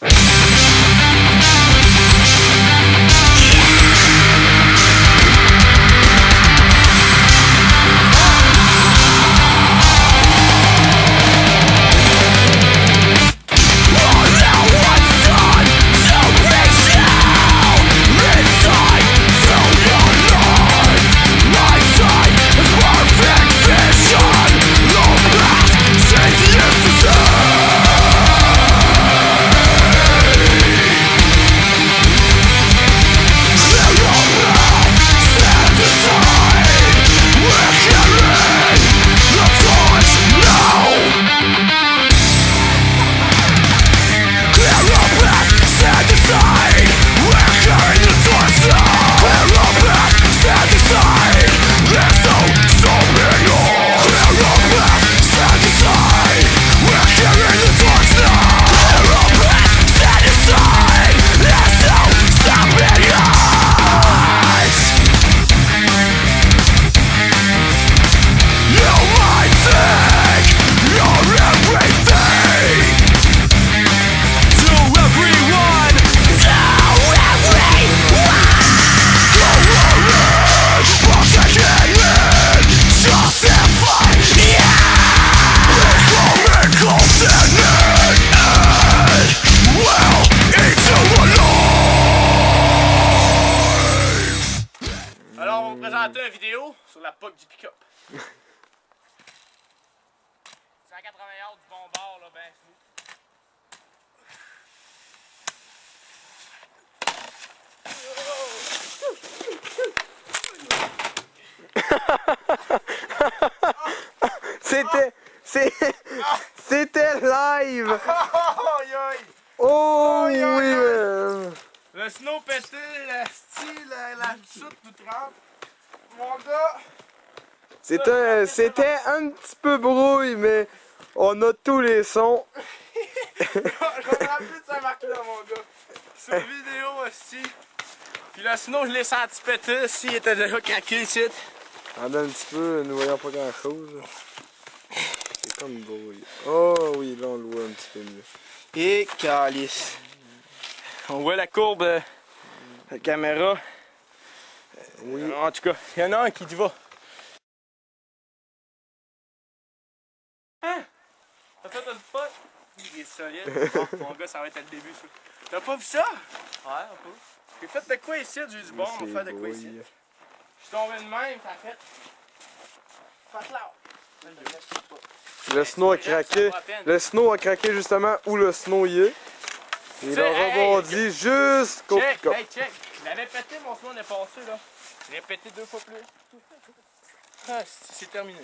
you 31 vidéos sur la POC du pick-up. 180 du bon bord, là, ben fou. C'était. C'était live! Oh, oui! Le snow pété, la style, la soute tout trempe. Mon gars! C'était c'était un petit peu brouille, mais on a tous les sons. Je vais me rappeler de Saint-Marc-là, mon gars. Sur vidéo aussi. Puis là, sinon, je l'ai senti péter. S'il était déjà craqué ici. On a un petit peu, nous voyons pas grand chose. C'est comme brouille. Oh oui, là on le voit un petit peu mieux. Et calice. On voit la courbe euh, de la caméra. Oui. En tout cas, il y en a un qui y va. Hein? T'as fait une pote? Il est solide. Mon gars, ça va être le début, ça. T'as pas vu ça? Ouais, un peu. J'ai fait de quoi ici? J'ai dit, bon, on va faire de quoi ici? Je suis tombé de même, ça fait. Fat là. Le snow a craqué. Le snow a craqué justement où le snow y est. Il a rebondi jusqu'au Check, hey, check. Je l'avais pété, mon son est passé, là. Je l'ai pété deux fois plus. Ah, c'est terminé.